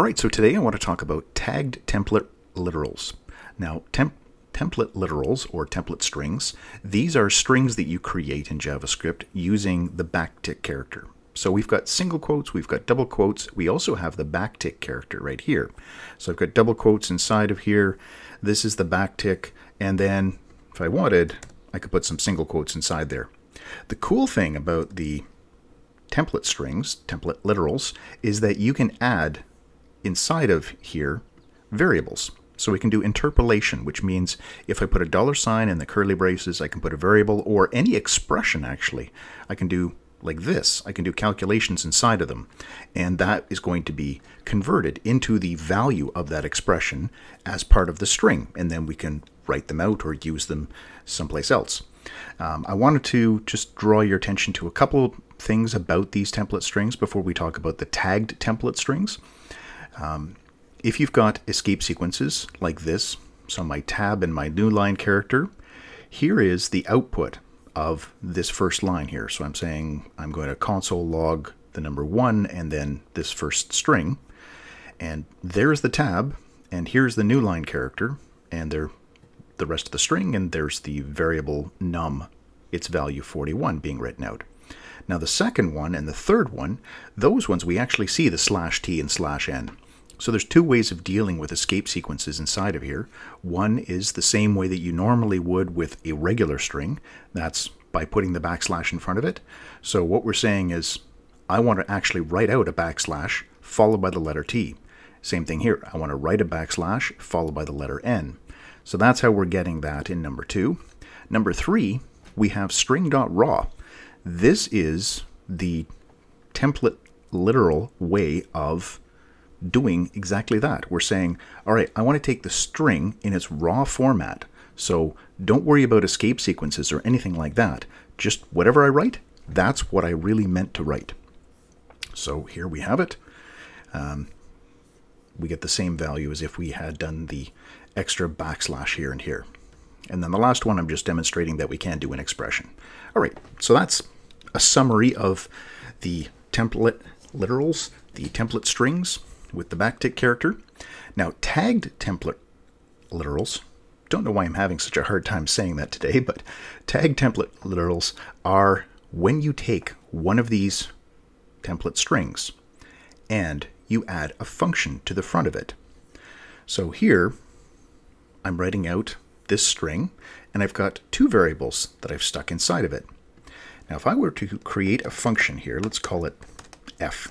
All right, so today I want to talk about tagged template literals. Now, temp template literals or template strings, these are strings that you create in JavaScript using the backtick character. So we've got single quotes, we've got double quotes, we also have the backtick character right here. So I've got double quotes inside of here, this is the backtick, and then if I wanted, I could put some single quotes inside there. The cool thing about the template strings, template literals, is that you can add inside of here variables. So we can do interpolation, which means if I put a dollar sign in the curly braces, I can put a variable or any expression actually. I can do like this. I can do calculations inside of them. And that is going to be converted into the value of that expression as part of the string. And then we can write them out or use them someplace else. Um, I wanted to just draw your attention to a couple things about these template strings before we talk about the tagged template strings. Um, if you've got escape sequences like this, so my tab and my new line character, here is the output of this first line here. So I'm saying I'm going to console log the number one and then this first string. And there's the tab, and here's the new line character, and there the rest of the string, and there's the variable num, its value 41 being written out. Now the second one and the third one, those ones we actually see the slash t and slash n. So there's two ways of dealing with escape sequences inside of here. One is the same way that you normally would with a regular string. That's by putting the backslash in front of it. So what we're saying is I want to actually write out a backslash followed by the letter T. Same thing here. I want to write a backslash followed by the letter N. So that's how we're getting that in number two. Number three, we have string.raw. This is the template literal way of doing exactly that. We're saying, all right, I want to take the string in its raw format. So don't worry about escape sequences or anything like that. Just whatever I write, that's what I really meant to write. So here we have it. Um, we get the same value as if we had done the extra backslash here and here. And then the last one, I'm just demonstrating that we can do an expression. All right, so that's a summary of the template literals, the template strings with the backtick character. Now, tagged template literals, don't know why I'm having such a hard time saying that today, but tagged template literals are when you take one of these template strings and you add a function to the front of it. So here, I'm writing out this string, and I've got two variables that I've stuck inside of it. Now, if I were to create a function here, let's call it f.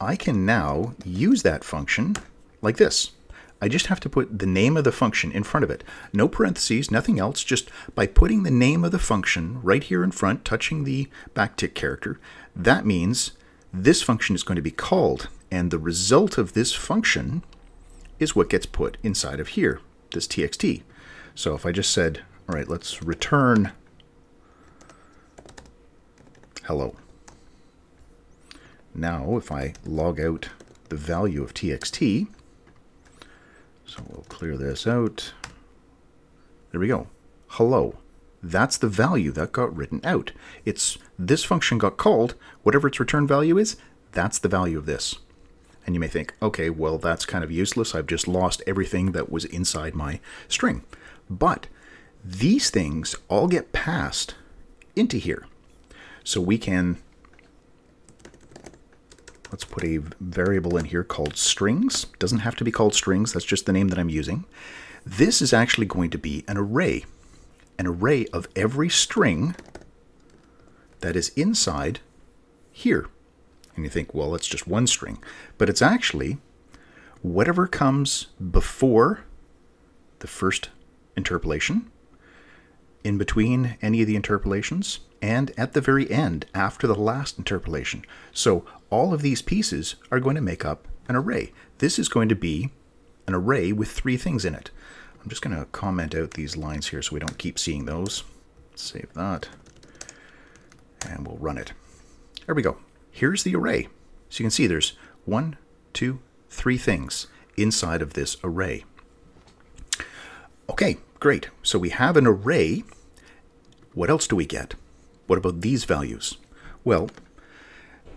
I can now use that function like this. I just have to put the name of the function in front of it. No parentheses, nothing else, just by putting the name of the function right here in front, touching the backtick character, that means this function is going to be called, and the result of this function is what gets put inside of here, this txt. So if I just said, all right, let's return hello. Now, if I log out the value of txt, so we'll clear this out. There we go. Hello. That's the value that got written out. It's this function got called, whatever its return value is, that's the value of this. And you may think, okay, well, that's kind of useless. I've just lost everything that was inside my string. But these things all get passed into here. So we can Let's put a variable in here called strings. Doesn't have to be called strings, that's just the name that I'm using. This is actually going to be an array. An array of every string that is inside here. And you think, well, it's just one string. But it's actually whatever comes before the first interpolation, in between any of the interpolations, and at the very end after the last interpolation. So all of these pieces are going to make up an array. This is going to be an array with three things in it. I'm just going to comment out these lines here so we don't keep seeing those. Save that. And we'll run it. There we go. Here's the array. So you can see there's one, two, three things inside of this array. Okay, great. So we have an array. What else do we get? What about these values? Well,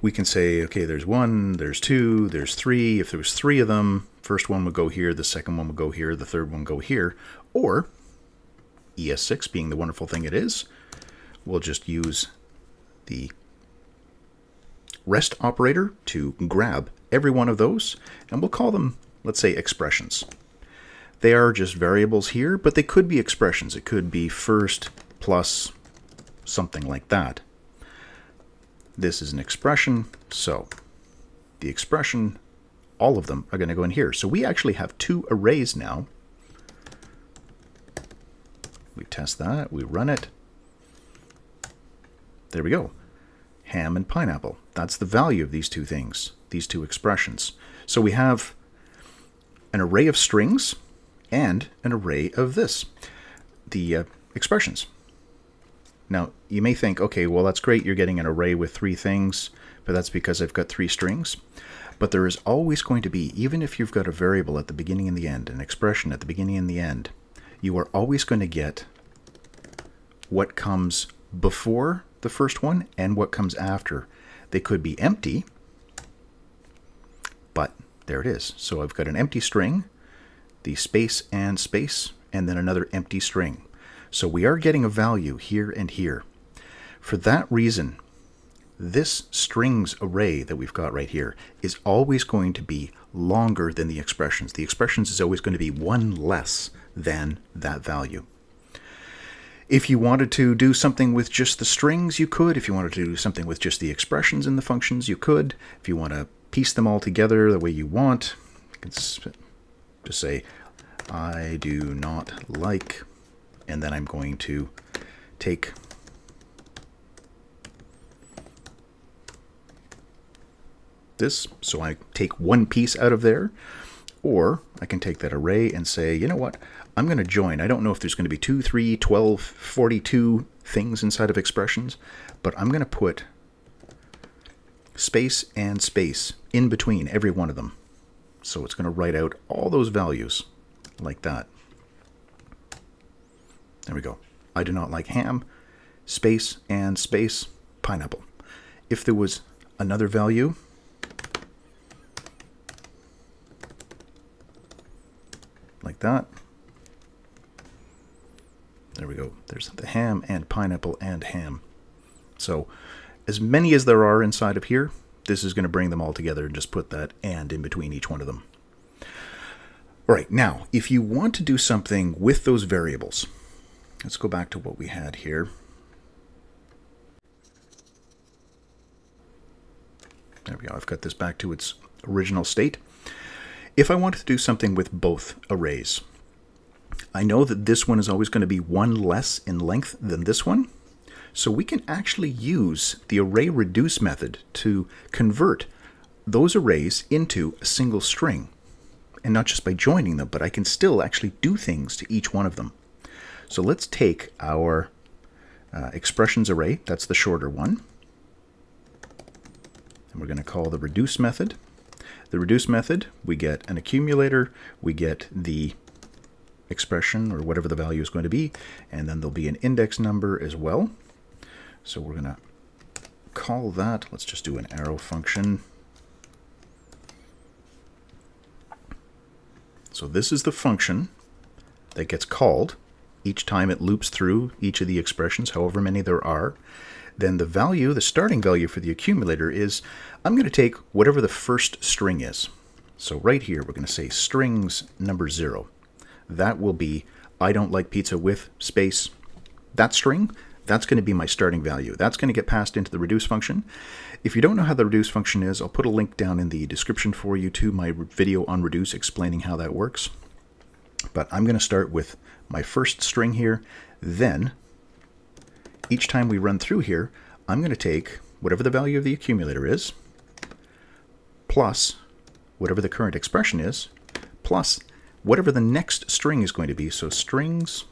we can say, okay, there's one, there's two, there's three. If there was three of them, first one would go here, the second one would go here, the third one go here. Or ES6 being the wonderful thing it is, we'll just use the rest operator to grab every one of those, and we'll call them, let's say, expressions. They are just variables here, but they could be expressions. It could be first plus something like that. This is an expression, so the expression, all of them are going to go in here. So we actually have two arrays now. We test that, we run it. There we go. Ham and pineapple. That's the value of these two things, these two expressions. So we have an array of strings and an array of this, the uh, expressions. Now, you may think, okay, well, that's great. You're getting an array with three things, but that's because I've got three strings. But there is always going to be, even if you've got a variable at the beginning and the end, an expression at the beginning and the end, you are always going to get what comes before the first one and what comes after. They could be empty, but there it is. So I've got an empty string, the space and space, and then another empty string. So we are getting a value here and here. For that reason, this strings array that we've got right here is always going to be longer than the expressions. The expressions is always going to be one less than that value. If you wanted to do something with just the strings, you could. If you wanted to do something with just the expressions in the functions, you could. If you want to piece them all together the way you want, you can just say, I do not like and then I'm going to take this. So I take one piece out of there, or I can take that array and say, you know what, I'm going to join. I don't know if there's going to be 2, 3, 12, 42 things inside of expressions, but I'm going to put space and space in between every one of them. So it's going to write out all those values like that. There we go. I do not like ham, space, and space, pineapple. If there was another value, like that, there we go. There's the ham and pineapple and ham. So as many as there are inside of here, this is going to bring them all together and just put that and in between each one of them. All right, now, if you want to do something with those variables, Let's go back to what we had here. There we go. I've got this back to its original state. If I wanted to do something with both arrays, I know that this one is always going to be one less in length than this one. So we can actually use the array reduce method to convert those arrays into a single string. And not just by joining them, but I can still actually do things to each one of them. So let's take our uh, expressions array, that's the shorter one, and we're going to call the reduce method. The reduce method, we get an accumulator, we get the expression or whatever the value is going to be, and then there'll be an index number as well. So we're going to call that, let's just do an arrow function. So this is the function that gets called each time it loops through each of the expressions, however many there are, then the value, the starting value for the accumulator is, I'm going to take whatever the first string is. So right here, we're going to say strings number zero. That will be, I don't like pizza with space. That string, that's going to be my starting value. That's going to get passed into the reduce function. If you don't know how the reduce function is, I'll put a link down in the description for you to my video on reduce explaining how that works. But I'm going to start with my first string here. Then, each time we run through here, I'm going to take whatever the value of the accumulator is, plus whatever the current expression is, plus whatever the next string is going to be. So strings,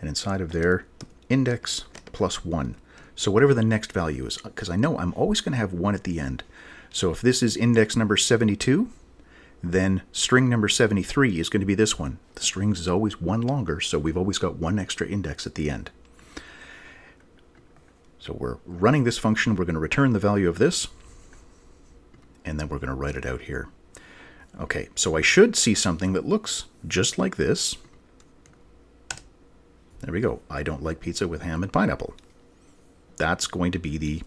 and inside of there, index plus 1. So whatever the next value is, because I know I'm always going to have 1 at the end. So if this is index number 72, then string number 73 is going to be this one. The strings is always one longer, so we've always got one extra index at the end. So we're running this function. We're going to return the value of this. And then we're going to write it out here. Okay, so I should see something that looks just like this. There we go. I don't like pizza with ham and pineapple. That's going to be the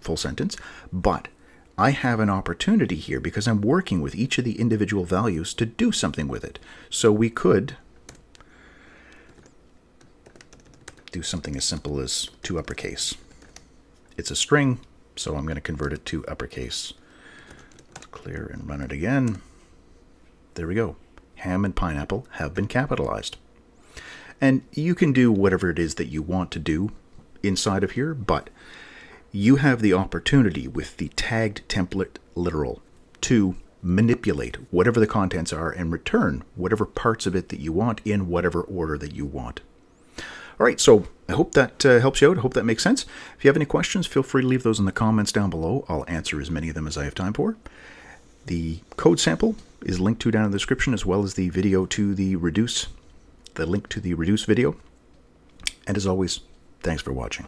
full sentence. But I have an opportunity here because I'm working with each of the individual values to do something with it. So we could do something as simple as to uppercase. It's a string, so I'm going to convert it to uppercase. Clear and run it again. There we go. Ham and pineapple have been capitalized. And you can do whatever it is that you want to do inside of here, but you have the opportunity with the tagged template literal to manipulate whatever the contents are and return whatever parts of it that you want in whatever order that you want. All right, so I hope that uh, helps you out. I hope that makes sense. If you have any questions, feel free to leave those in the comments down below. I'll answer as many of them as I have time for. The code sample is linked to down in the description, as well as the video to the reduce, the link to the reduce video. And as always, thanks for watching.